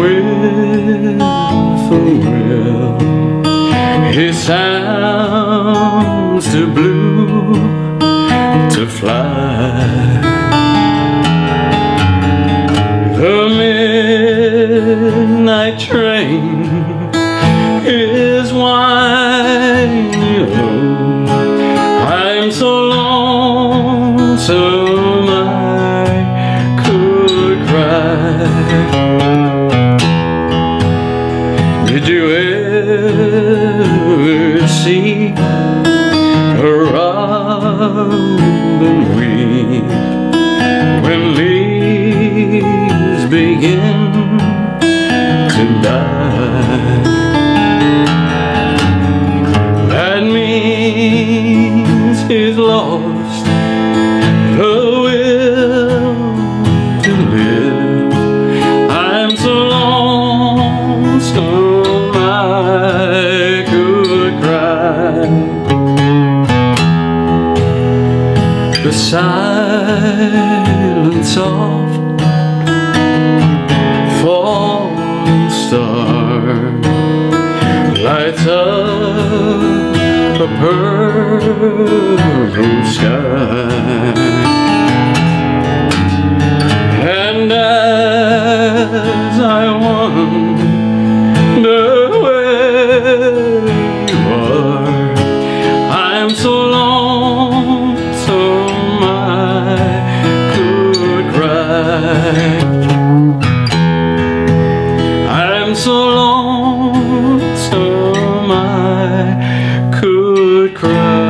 with a will. It sounds too blue to fly. The midnight train is winding. I'm so lonesome I Did you ever see a robin weep when leaves begin to die? That means he's I could cry. The silence of falling star lights up a purple sky. And as I wonder so lonesome I could cry. I'm so lonesome I could cry